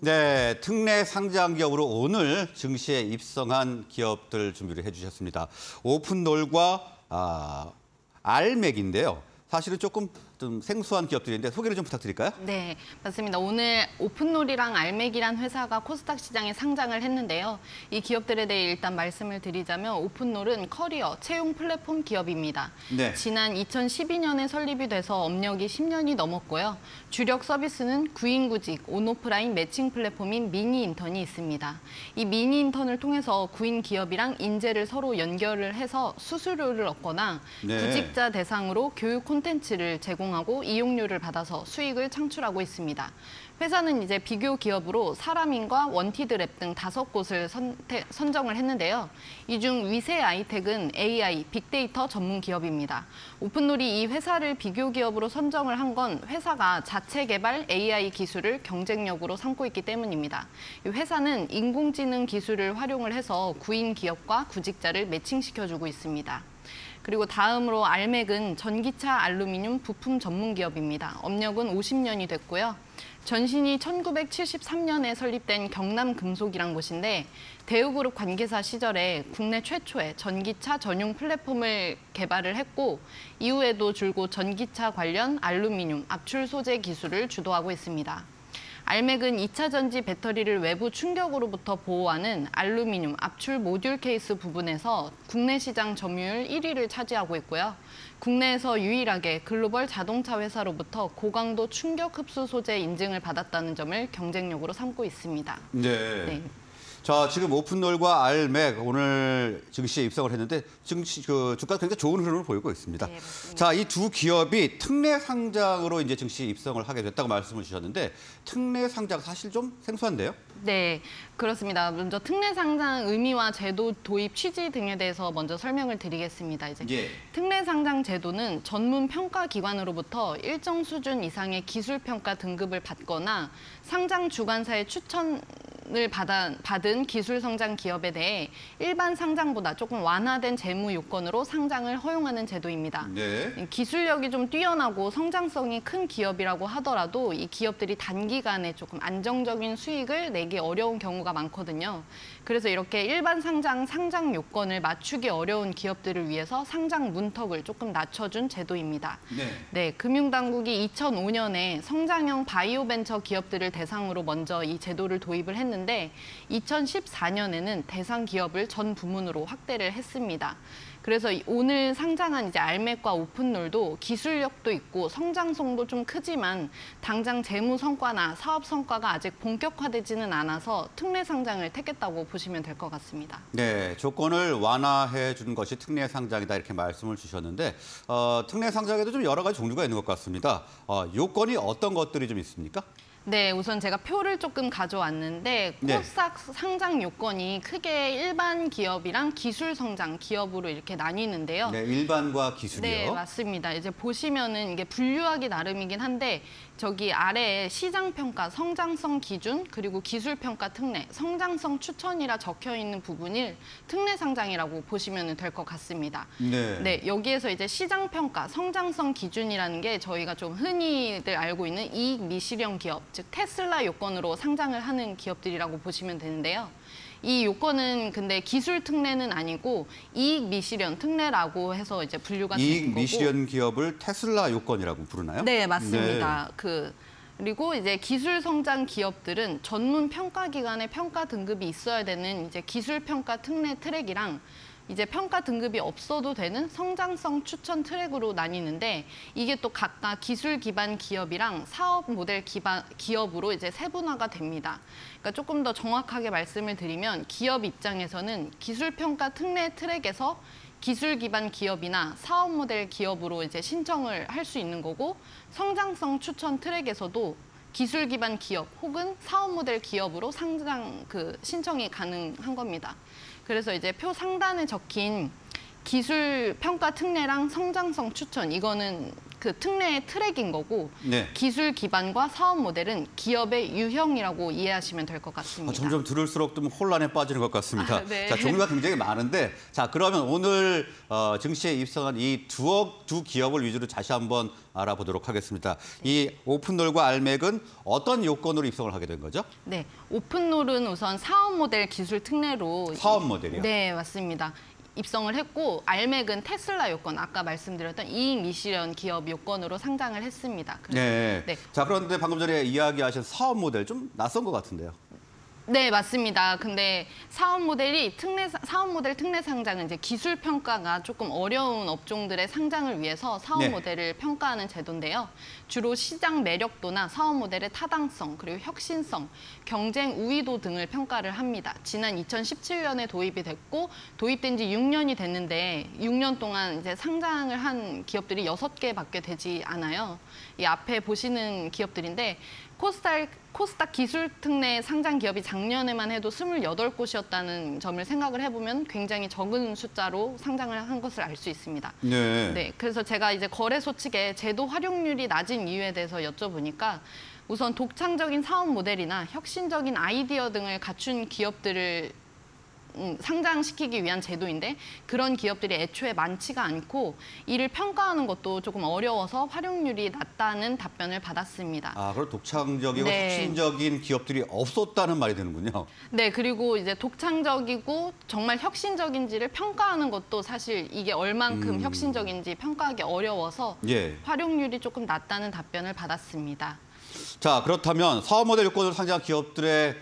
네, 특례 상장 기업으로 오늘 증시에 입성한 기업들 준비를 해주셨습니다. 오픈롤과 아, 알맥인데요. 사실은 조금 좀 생소한 기업들인데 소개를 좀 부탁드릴까요? 네, 맞습니다. 오늘 오픈롤이랑 알맥이란 회사가 코스닥 시장에 상장을 했는데요. 이 기업들에 대해 일단 말씀을 드리자면 오픈롤은 커리어, 채용 플랫폼 기업입니다. 네. 지난 2012년에 설립이 돼서 업력이 10년이 넘었고요. 주력 서비스는 구인구직, 온오프라인 매칭 플랫폼인 미니 인턴이 있습니다. 이 미니 인턴을 통해서 구인 기업이랑 인재를 서로 연결을 해서 수수료를 얻거나 네. 구직자 대상으로 교육 콘텐츠를 제공 제공하고 이용료를 받아서 수익을 창출하고 있습니다. 회사는 이제 비교 기업으로 사람인과 원티드랩 등 다섯 곳을 선택, 선정을 했는데요. 이 중 위세 아이텍은 AI, 빅데이터 전문 기업입니다. 오픈놀이 이 회사를 비교 기업으로 선정을 한 건 회사가 자체 개발 AI 기술을 경쟁력으로 삼고 있기 때문입니다. 이 회사는 인공지능 기술을 활용을 해서 구인 기업과 구직자를 매칭시켜주고 있습니다. 그리고 다음으로 알맥은 전기차 알루미늄 부품 전문 기업입니다. 업력은 50년이 됐고요. 전신이 1973년에 설립된 경남 금속이란 곳인데 대우그룹 관계사 시절에 국내 최초의 전기차 전용 플랫폼을 개발을 했고 이후에도 줄곧 전기차 관련 알루미늄 압출 소재 기술을 주도하고 있습니다. 알맥은 2차 전지 배터리를 외부 충격으로부터 보호하는 알루미늄 압출 모듈 케이스 부분에서 국내 시장 점유율 1위를 차지하고 있고요. 국내에서 유일하게 글로벌 자동차 회사로부터 고강도 충격 흡수 소재 인증을 받았다는 점을 경쟁력으로 삼고 있습니다. 네. 네. 자, 지금 오픈롤과 알맥 오늘 증시에 입성을 했는데 증시 그 주가 굉장히 좋은 흐름을 보이고 있습니다. 네. 자, 이 두 기업이 특례 상장으로 이제 증시에 입성을 하게 됐다고 말씀을 주셨는데 특례 상장 사실 좀 생소한데요? 네, 그렇습니다. 먼저 특례 상장 의미와 제도 도입 취지 등에 대해서 먼저 설명을 드리겠습니다. 이제 예. 특례 상장 제도는 전문 평가 기관으로부터 일정 수준 이상의 기술 평가 등급을 받거나 상장 주관사의 추천 을 받아, 받은 기술 성장 기업에 대해 일반 상장보다 조금 완화된 재무 요건으로 상장을 허용하는 제도입니다. 네. 기술력이 좀 뛰어나고 성장성이 큰 기업이라고 하더라도 이 기업들이 단기간에 조금 안정적인 수익을 내기 어려운 경우가 많거든요. 그래서 이렇게 일반 상장 상장 요건을 맞추기 어려운 기업들을 위해서 상장 문턱을 조금 낮춰준 제도입니다. 네. 네, 금융당국이 2005년에 성장형 바이오 벤처 기업들을 대상으로 먼저 이 제도를 도입을 했는데 2014년에는 대상 기업을 전 부문으로 확대를 했습니다. 그래서 오늘 상장한 이제 알맥과 오픈롤도 기술력도 있고 성장성도 좀 크지만 당장 재무 성과나 사업 성과가 아직 본격화되지는 않아서 특례 상장을 택했다고 보시면 될 것 같습니다. 네, 조건을 완화해 준 것이 특례 상장이다 이렇게 말씀을 주셨는데 어, 특례 상장에도 좀 여러 가지 종류가 있는 것 같습니다. 어, 요건이 어떤 것들이 좀 있습니까? 네, 우선 제가 표를 조금 가져왔는데 네. 코스닥 상장 요건이 크게 일반 기업이랑 기술 성장 기업으로 이렇게 나뉘는데요. 네, 일반과 기술이요. 네, 맞습니다. 이제 보시면은 이게 분류하기 나름이긴 한데 저기 아래에 시장 평가, 성장성 기준, 그리고 기술 평가 특례, 성장성 추천이라 적혀 있는 부분을 특례 상장이라고 보시면 될 것 같습니다. 네. 네, 여기에서 이제 시장 평가, 성장성 기준이라는 게 저희가 좀 흔히들 알고 있는 이익 미실현 기업, 즉 테슬라 요건으로 상장을 하는 기업들이라고 보시면 되는데요. 이 요건은 근데 기술 특례는 아니고 이익 미실현 특례라고 해서 이제 분류가 되는 이익 거고. 미실현 기업을 테슬라 요건이라고 부르나요? 네, 맞습니다. 그 그리고 이제 기술 성장 기업들은 전문 평가 기관의 평가 등급이 있어야 되는 이제 기술 평가 특례 트랙이랑 이제 평가 등급이 없어도 되는 성장성 추천 트랙으로 나뉘는데 이게 또 각각 기술 기반 기업이랑 사업 모델 기반 기업으로 이제 세분화가 됩니다. 그러니까 조금 더 정확하게 말씀을 드리면 기업 입장에서는 기술 평가 특례 트랙에서 기술 기반 기업이나 사업 모델 기업으로 이제 신청을 할 수 있는 거고 성장성 추천 트랙에서도 기술 기반 기업 혹은 사업 모델 기업으로 상장 그 신청이 가능한 겁니다. 그래서 이제 표 상단에 적힌 기술 평가 특례랑 성장성 추천 이거는 그 특례의 트랙인 거고 네. 기술 기반과 사업 모델은 기업의 유형이라고 이해하시면 될것 아, 같습니다. 점점 들을수록 좀 혼란에 빠지는 것 같습니다. 아, 네. 자, 종류가 굉장히 많은데, 자, 그러면 오늘 어, 증시에 입성한 이 두억 두 기업을 위주로 다시 한번 알아보도록 하겠습니다. 이 오픈롤과 알맥은 어떤 요건으로 입성을 하게 된 거죠? 네, 오픈롤은 우선 사업 모델 기술 특례로 사업 모델이요? 네, 맞습니다. 입성을 했고 알맥은 테슬라 요건 아까 말씀드렸던 이익 미실현 기업 요건으로 상장을 했습니다. 그래서 네. 네. 자, 그런데 방금 전에 이야기하신 사업 모델 좀 낯선 것 같은데요. 네, 맞습니다. 근데 사업 모델이 특례 사업 모델 특례 상장은 이제 기술 평가가 조금 어려운 업종들의 상장을 위해서 사업 네. 모델을 평가하는 제도인데요. 주로 시장 매력도나 사업 모델의 타당성, 그리고 혁신성, 경쟁 우위도 등을 평가를 합니다. 지난 2017년에 도입이 됐고 도입된 지 6년이 됐는데 6년 동안 이제 상장을 한 기업들이 6개밖에 되지 않아요. 이 앞에 보시는 기업들인데 코스닥, 코스닥 기술 특례 상장 기업이 작년에만 해도 28곳이었다는 점을 생각을 해보면 굉장히 적은 숫자로 상장을 한 것을 알 수 있습니다. 네. 네, 그래서 제가 이제 거래소 측에 제도 활용률이 낮은 이유에 대해서 여쭤보니까 우선 독창적인 사업 모델이나 혁신적인 아이디어 등을 갖춘 기업들을 음, 상장시키기 위한 제도인데 그런 기업들이 애초에 많지가 않고 이를 평가하는 것도 조금 어려워서 활용률이 낮다는 답변을 받았습니다. 아, 그럼 독창적이고 네. 혁신적인 기업들이 없었다는 말이 되는군요. 네, 그리고 이제 독창적이고 정말 혁신적인지를 평가하는 것도 사실 이게 얼만큼 음. 혁신적인지 평가하기 어려워서 예. 활용률이 조금 낮다는 답변을 받았습니다. 자, 그렇다면 사업 모델 요건으로 상장한 기업들의 에,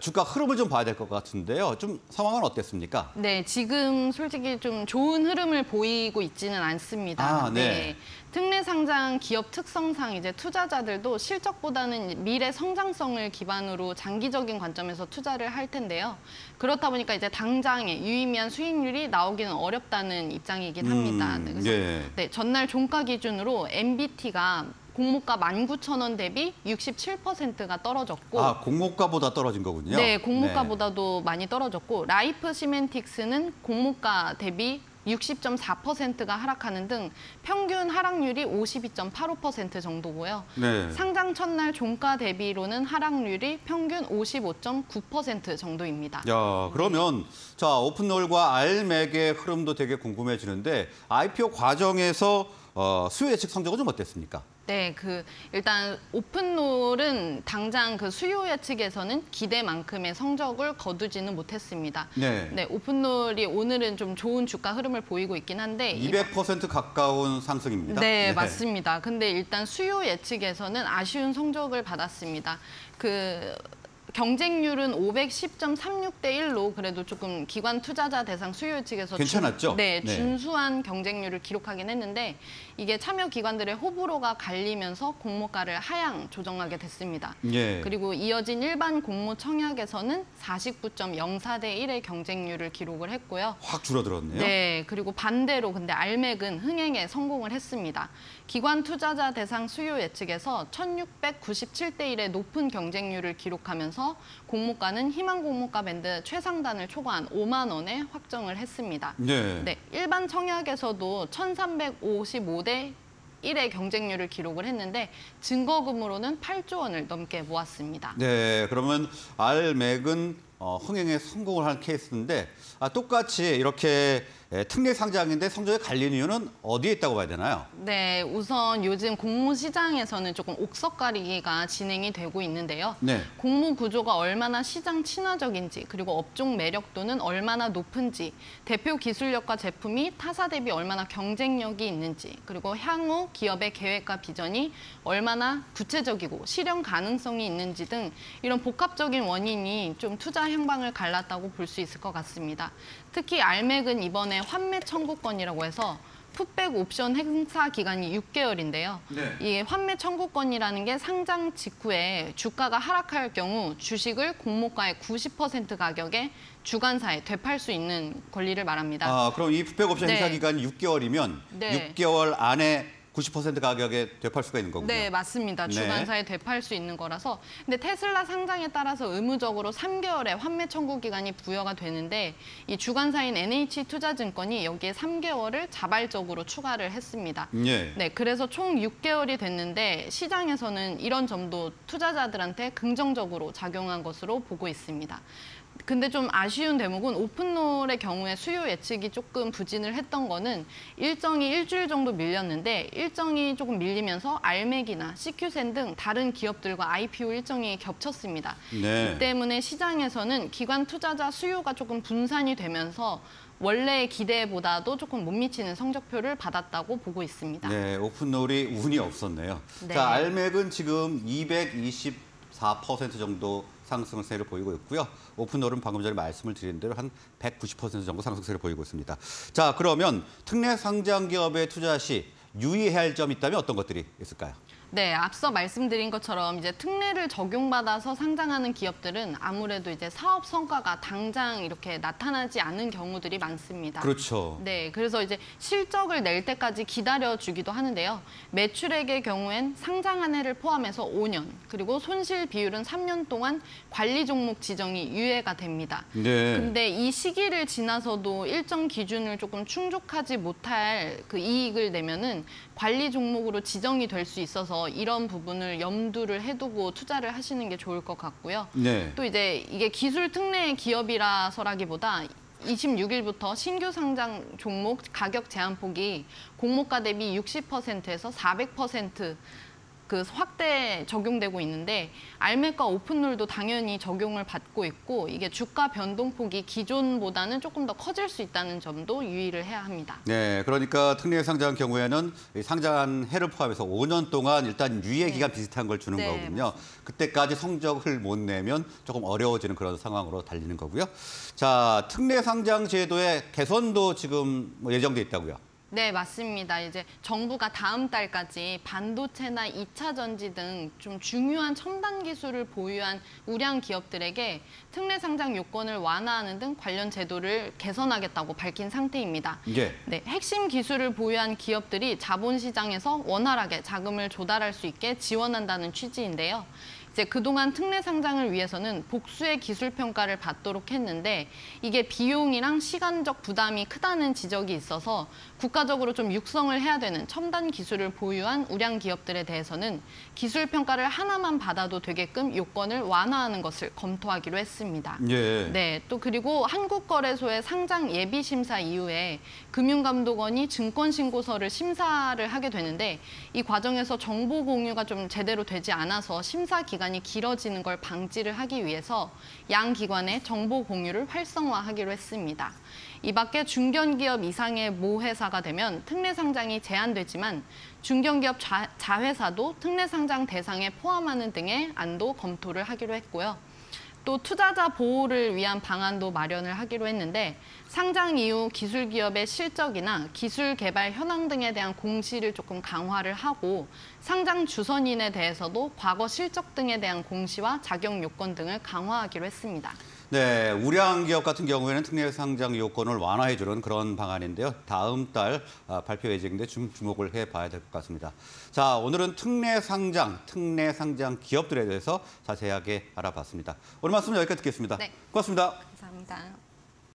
주가 흐름을 좀 봐야 될 것 같은데요. 좀 상황은 어땠습니까? 네, 지금 솔직히 좀 좋은 흐름을 보이고 있지는 않습니다. 아, 네. 특례 상장 기업 특성상 이제 투자자들도 실적보다는 미래 성장성을 기반으로 장기적인 관점에서 투자를 할 텐데요. 그렇다 보니까 이제 당장에 유의미한 수익률이 나오기는 어렵다는 입장이긴 합니다. 음, 네, 그래서 예. 네, 전날 종가 기준으로 NBT가 공모가 19,000원 대비 67%가 떨어졌고 아, 공모가보다 떨어진 거군요. 네, 공모가보다도 많이 떨어졌고 라이프 시멘틱스는 공모가 대비 60.4%가 하락하는 등 평균 하락률이 52.85% 정도고요. 네. 상장 첫날 종가 대비로는 하락률이 평균 55.9% 정도입니다. 야, 그러면 자, 오픈롤과 알맥의 흐름도 되게 궁금해지는데 IPO 과정에서 어, 수요 예측 성적은 좀 어땠습니까? 네, 그 일단 오픈롤은 당장 그 수요 예측에서는 기대만큼의 성적을 거두지는 못했습니다. 네. 네, 오픈롤이 오늘은 좀 좋은 주가 흐름을 보이고 있긴 한데 이200% 가까운 상승입니다. 네, 맞습니다. 근데 일단 수요 예측에서는 아쉬운 성적을 받았습니다. 그 경쟁률은 510.36대 1로 그래도 조금 기관 투자자 대상 수요 예측에서 괜찮았죠? 준, 네, 네. 준수한 경쟁률을 기록하긴 했는데 이게 참여 기관들의 호불호가 갈리면서 공모가를 하향 조정하게 됐습니다. 예. 그리고 이어진 일반 공모 청약에서는 49.04대 1의 경쟁률을 기록을 했고요. 확 줄어들었네요. 네, 그리고 반대로 근데 알맥은 흥행에 성공을 했습니다. 기관 투자자 대상 수요 예측에서 1697대 1의 높은 경쟁률을 기록하면서 공모가는 희망 공모가 밴드 최상단을 초과한 5만 원에 확정을 했습니다. 네. 네, 일반 청약에서도 1355대 1의 경쟁률을 기록을 했는데 증거금으로는 8조 원을 넘게 모았습니다. 네, 그러면 알맥은 어, 흥행에 성공을 한 케이스인데 아, 똑같이 이렇게 에, 특례 상장인데 성적이 갈리는 이유는 어디에 있다고 봐야 되나요? 네, 우선 요즘 공모 시장에서는 조금 옥석 가리기가 진행이 되고 있는데요. 네. 공모 구조가 얼마나 시장 친화적인지 그리고 업종 매력도는 얼마나 높은지 대표 기술력과 제품이 타사 대비 얼마나 경쟁력이 있는지 그리고 향후 기업의 계획과 비전이 얼마나 구체적이고 실현 가능성이 있는지 등 이런 복합적인 원인이 좀 투자 향방을 갈랐다고 볼 수 있을 것 같습니다. 특히 알맥은 이번에 환매 청구권이라고 해서 풋백 옵션 행사 기간이 6개월인데요. 네. 이 환매 청구권이라는 게 상장 직후에 주가가 하락할 경우 주식을 공모가의 90% 가격에 주간사에 되팔 수 있는 권리를 말합니다. 아, 그럼 이 풋백 옵션 네. 행사 기간이 6개월이면 네. 6개월 안에 90% 가격에 되팔 수가 있는 거군요. 네, 맞습니다. 네. 주관사에 되팔 수 있는 거라서. 근데 테슬라 상장에 따라서 의무적으로 3개월의 환매 청구 기간이 부여가 되는데 이 주관사인 NH투자증권이 여기에 3개월을 자발적으로 추가를 했습니다. 예. 네, 그래서 총 6개월이 됐는데 시장에서는 이런 점도 투자자들한테 긍정적으로 작용한 것으로 보고 있습니다. 근데 좀 아쉬운 대목은 오픈롤의 경우에 수요 예측이 조금 부진을 했던 거는 일정이 일주일 정도 밀렸는데 일정이 조금 밀리면서 알맥이나 CQ센 등 다른 기업들과 IPO 일정이 겹쳤습니다. 네. 이 때문에 시장에서는 기관 투자자 수요가 조금 분산이 되면서 원래의 기대보다도 조금 못 미치는 성적표를 받았다고 보고 있습니다. 네, 오픈롤이 운이 없었네요. 네. 자, 알맥은 지금 224% 정도 상승세를 보이고 있고요. 오픈롤은 방금 전에 말씀을 드린 대로 한 190% 정도 상승세를 보이고 있습니다. 자, 그러면 특례 상장 기업에 투자 시 유의해야 할 점이 있다면 어떤 것들이 있을까요? 네, 앞서 말씀드린 것처럼 이제 특례를 적용받아서 상장하는 기업들은 아무래도 이제 사업 성과가 당장 이렇게 나타나지 않는 경우들이 많습니다. 그렇죠. 네, 그래서 이제 실적을 낼 때까지 기다려 주기도 하는데요. 매출액의 경우엔 상장 한 해를 포함해서 5년, 그리고 손실 비율은 3년 동안 관리 종목 지정이 유예가 됩니다. 네. 근데 이 시기를 지나서도 일정 기준을 조금 충족하지 못할 그 이익을 내면은 관리 종목으로 지정이 될 수 있어서 이런 부분을 염두를 해두고 투자를 하시는 게 좋을 것 같고요. 네. 또 이제 이게 기술 특례 기업이라서라기보다 26일부터 신규 상장 종목 가격 제한 폭이 공모가 대비 60%에서 400% 그 확대 적용되고 있는데 알맥과 오픈룰도 당연히 적용을 받고 있고 이게 주가 변동폭이 기존보다는 조금 더 커질 수 있다는 점도 유의를 해야 합니다. 네, 그러니까 특례 상장 경우에는 이 상장한 해를 포함해서 5년 동안 일단 유예 기간 비슷한 걸 주는 네, 거군요. 그때까지 성적을 못 내면 조금 어려워지는 그런 상황으로 달리는 거고요. 자, 특례 상장 제도의 개선도 지금 뭐 예정돼 있다고요. 네, 맞습니다. 이제 정부가 다음 달까지 반도체나 2차 전지 등 좀 중요한 첨단 기술을 보유한 우량 기업들에게 특례 상장 요건을 완화하는 등 관련 제도를 개선하겠다고 밝힌 상태입니다. 예. 네, 핵심 기술을 보유한 기업들이 자본 시장에서 원활하게 자금을 조달할 수 있게 지원한다는 취지인데요. 이제 그동안 특례 상장을 위해서는 복수의 기술 평가를 받도록 했는데 이게 비용이랑 시간적 부담이 크다는 지적이 있어서 국가적으로 좀 육성을 해야 되는 첨단 기술을 보유한 우량 기업들에 대해서는 기술 평가를 하나만 받아도 되게끔 요건을 완화하는 것을 검토하기로 했습니다. 예. 네, 또 그리고 한국거래소의 상장 예비 심사 이후에 금융감독원이 증권 신고서를 심사를 하게 되는데 이 과정에서 정보 공유가 좀 제대로 되지 않아서 심사 기간 이 길어지는 걸 방지를 하기 위해서 양 기관의 정보 공유를 활성화하기로 했습니다. 이 밖에 중견기업 이상의 모 회사가 되면 특례 상장이 제한되지만 중견기업 자, 자회사도 특례 상장 대상에 포함하는 등의 안도 검토를 하기로 했고요. 또 투자자 보호를 위한 방안도 마련을 하기로 했는데 상장 이후 기술 기업의 실적이나 기술 개발 현황 등에 대한 공시를 조금 강화를 하고 상장 주선인에 대해서도 과거 실적 등에 대한 공시와 자격 요건 등을 강화하기로 했습니다. 네, 우량 기업 같은 경우에는 특례 상장 요건을 완화해 주는 그런 방안인데요. 다음 달 아, 발표 예정인데 좀 주목을 해 봐야 될 것 같습니다. 자, 오늘은 특례 상장, 특례 상장 기업들에 대해서 자세하게 알아봤습니다. 오늘 말씀 여기까지 듣겠습니다. 네. 고맙습니다. 감사합니다.